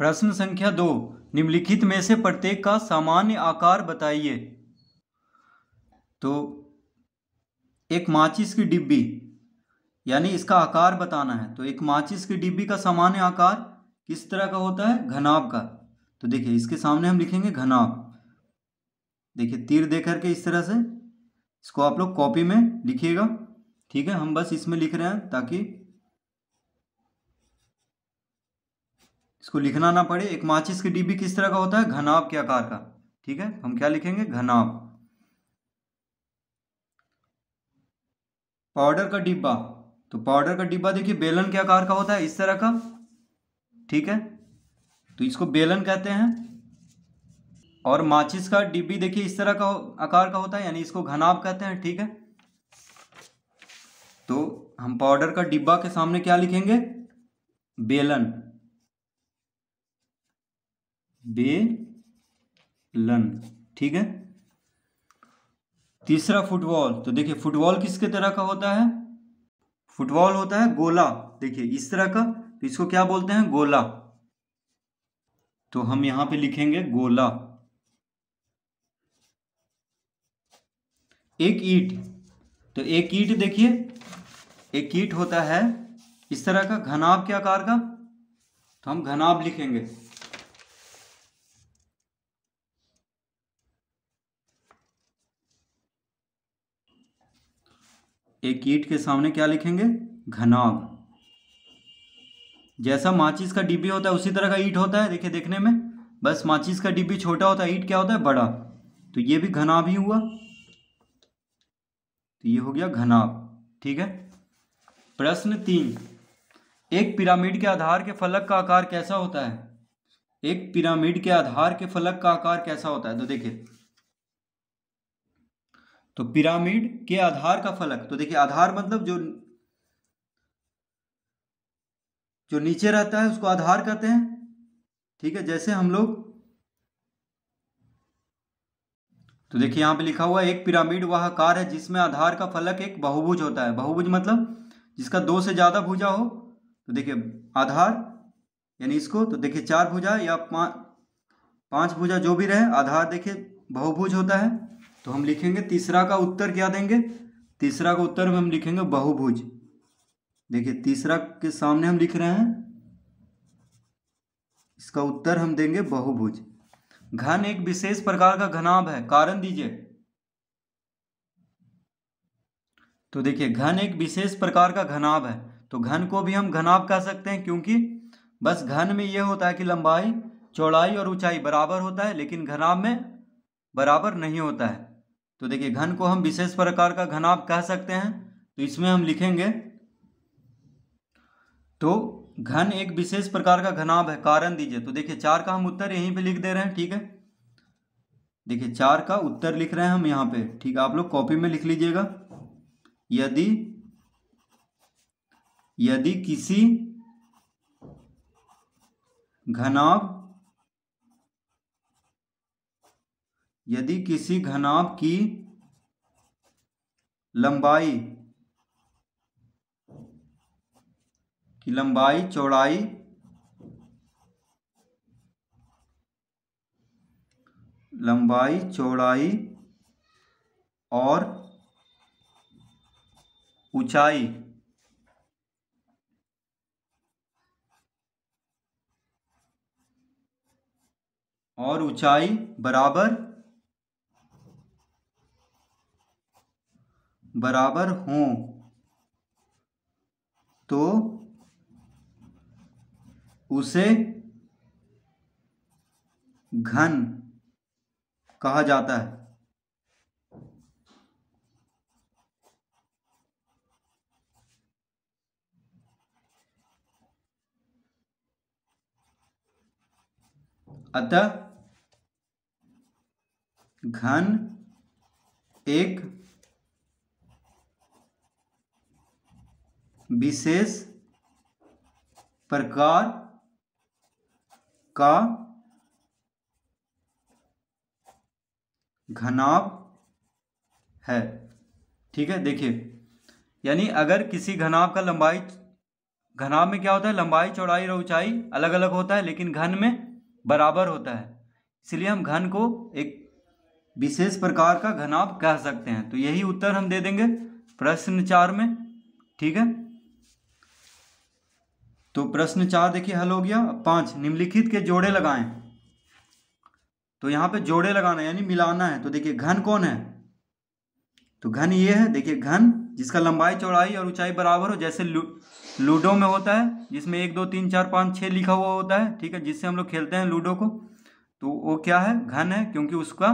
प्रश्न संख्या दो, निम्नलिखित में से प्रत्येक का सामान्य आकार बताइए। तो एक माचिस की डिब्बी, यानी इसका आकार बताना है। तो एक माचिस की डिब्बी का सामान्य आकार किस तरह का होता है? घनाभ का। तो देखिए, इसके सामने हम लिखेंगे घनाभ। देखिए, तीर दे करके इस तरह से इसको आप लोग कॉपी में लिखिएगा। ठीक है, हम बस इसमें लिख रहे हैं ताकि इसको लिखना ना पड़े। एक माचिस की डिब्बी किस तरह का होता है? घनाभ के आकार का। ठीक है? हम क्या लिखेंगे? घनाभ। पाउडर का डिब्बा। तो पाउडर का डिब्बा देखिए, बेलन के आकार का होता है इस तरह का। ठीक है? तो इसको बेलन कहते हैं। और माचिस का डिब्बी देखिए, इस तरह का आकार का होता है, यानी इसको घनाभ कहते हैं। ठीक है? तो हम पाउडर का डिब्बा के सामने क्या लिखेंगे? बेलन। बेलन ठीक है? तीसरा फुटबॉल तो देखिए फुटबॉल किसके तरह का होता है? फुटबॉल होता है गोला, देखिए इस तरह का तो इसको क्या बोलते हैं? गोला। तो हम यहाँ पे लिखेंगे गोला। एक ईट तो एक ईट देखिए, एक ईट होता है इस तरह का, घनाभ के आकार का? तो हम घनाभ लिखेंगे। एक ईट के सामने क्या लिखेंगे? घनाभ। जैसा माचिस का डिब्बी होता है, उसी तरह का ईट होता है, देखिए देखने में। बस माचिस का डिब्बी छोटा होता है, ईट क्या होता है? बड़ा। तो ये भी घनाभ ही हुआ। तो ये हो गया घनाभ, ठीक है? प्रश्न तीन। एक पिरामिड के आधार के फलक का आकार कैसा होता है? एक पिरामिड के आधार के फलक का आकार कैसा होता है? तो देखिए तो पिरामिड के आधार का फलक तो देखिए आधार मतलब जो जो नीचे रहता है, उसको आधार कहते हैं। ठीक है, जैसे हम लोग तो देखिए यहाँ पे लिखा हुआ एक पिरामिड वह आकार है जिसमें आधार का फलक एक बहुभुज होता है। बहुभुज मतलब जिसका दो से ज़्यादा भुजा हो। तो देखिए आधार, यानी इसको तो देखिए चार भुजा या पाँच पाँच भुजा जो भी रहे, आधार देखिए बहुभुज होता है। तो हम लिखेंगे तीसरा का उत्तर क्या देंगे? तीसरा का उत्तर में हम लिखेंगे बहुभुज। देखिए, तीसरा के सामने हम लिख रहे हैं। इसका उत्तर हम देंगे बहुभुज। घन एक विशेष प्रकार का घनाभ है, कारण दीजिए। तो देखिए, घन एक विशेष प्रकार का घनाभ है। तो घन को भी हम घनाभ कह सकते हैं, क्योंकि बस घन में यह होता है कि लंबाई, चौड़ाई और ऊंचाई बराबर होता है, लेकिन घनाभ में बराबर नहीं होता है। तो देखिए, घन को हम विशेष प्रकार का घनाभ कह सकते हैं। तो इसमें हम लिखेंगे तो घन एक विशेष प्रकार का घनाभ है, कारण दीजिए। तो देखिए, चार का हम उत्तर यहीं पे लिख दे रहे हैं, ठीक है? देखिए, चार का उत्तर लिख रहे हैं हम यहाँ पे, ठीक है? आप लोग कॉपी में लिख लीजिएगा। यदि यदि किसी घनाभ यदि किसी घनाभ की लंबाई की लंबाई चौड़ाई लंबाई चौड़ाई और ऊंचाई और ऊंचाई बराबर बराबर हों तो उसे घन कहा जाता है। अतः घन एक विशेष प्रकार का घनाभ है। ठीक है, देखिए। यानी अगर किसी घनाभ का लंबाई, घनाभ में क्या होता है? लंबाई, चौड़ाई, और ऊंचाई अलग अलग होता है, लेकिन घन में बराबर होता है। इसलिए हम घन को एक विशेष प्रकार का घनाभ कह सकते हैं। तो यही उत्तर हम दे देंगे प्रश्न चार में। ठीक है? तो प्रश्न चार देखिए हल हो गया। पाँच निम्नलिखित के जोड़े लगाएँ। तो यहाँ पे जोड़े लगाना यानी मिलाना है। तो देखिए घन कौन है? तो घन ये है देखिए घन जिसका लंबाई चौड़ाई और ऊंचाई बराबर हो जैसे लू, लूडो में होता है जिसमें एक दो तीन चार पाँच छः लिखा हुआ होता है ठीक है जिससे हम लोग खेलते हैं लूडो को। तो वो क्या है? घन है क्योंकि उसका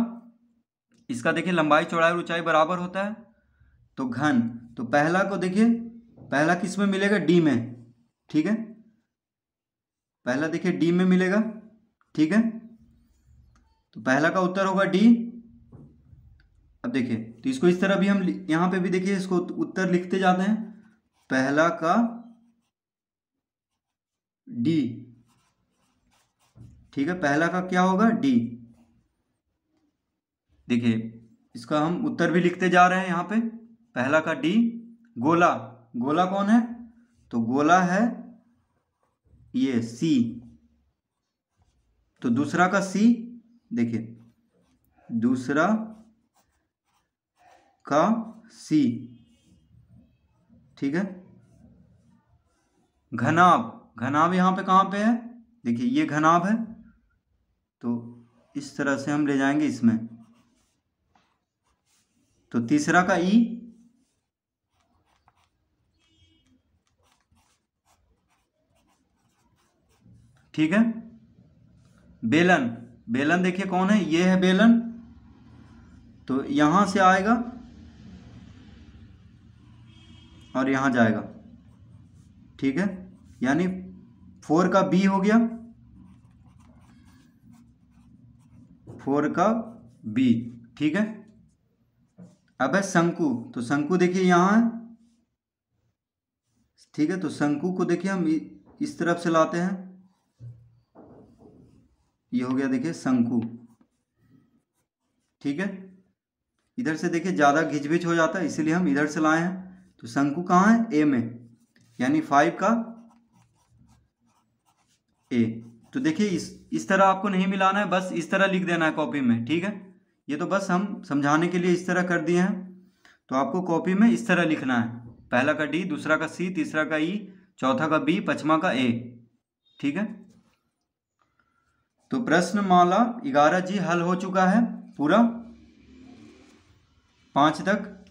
इसका देखिए लंबाई चौड़ाई और ऊंचाई बराबर होता है। तो घन तो पहला को देखिए पहला किसमें मिलेगा? डी में ठीक है? पहला देखिए डी में मिलेगा, ठीक है? तो पहला का उत्तर होगा डी। अब देखिए तो इसको इस तरह भी हम यहाँ पे भी देखिए इसको उत्तर लिखते जाते हैं। पहला का डी, ठीक है? पहला का क्या होगा? डी। देखिए, इसका हम उत्तर भी लिखते जा रहे हैं यहाँ पे। पहला का डी, गोला। गोला कौन है? तो गोला है ये सी तो दूसरा का सी देखिए, दूसरा का सी ठीक है? घनाभ। घनाभ यहाँ पे कहाँ पे है? देखिए, ये घनाभ है। तो इस तरह से हम ले जाएँगे इसमें। तो तीसरा का ई ठीक है? बेलन। बेलन देखिए कौन है? ये है बेलन। तो यहाँ से आएगा और यहाँ जाएगा। ठीक है? यानी फोर का बी हो गया। फोर का बी। ठीक है? अब है शंकु। तो शंकु देखिए यहाँ है। ठीक है? तो शंकु को देखिए हम इस तरफ़ से लाते हैं। ये हो गया देखिए शंकु। ठीक है? इधर से देखिए ज़्यादा घिचभिच हो जाता है, इसीलिए हम इधर से लाए हैं। तो शंकु कहाँ है? ए में। यानी फाइव का ए तो देखिए इस इस तरह आपको नहीं मिलाना है, बस इस तरह लिख देना है कॉपी में, ठीक है? ये तो बस हम समझाने के लिए इस तरह कर दिए हैं। तो आपको कॉपी में इस तरह लिखना है। पहला का डी दूसरा का सी तीसरा का ई चौथा का बी पचमा का ए ठीक है? तो प्रश्न माला ग्यारह जी हल हो चुका है पूरा। पाँच तक।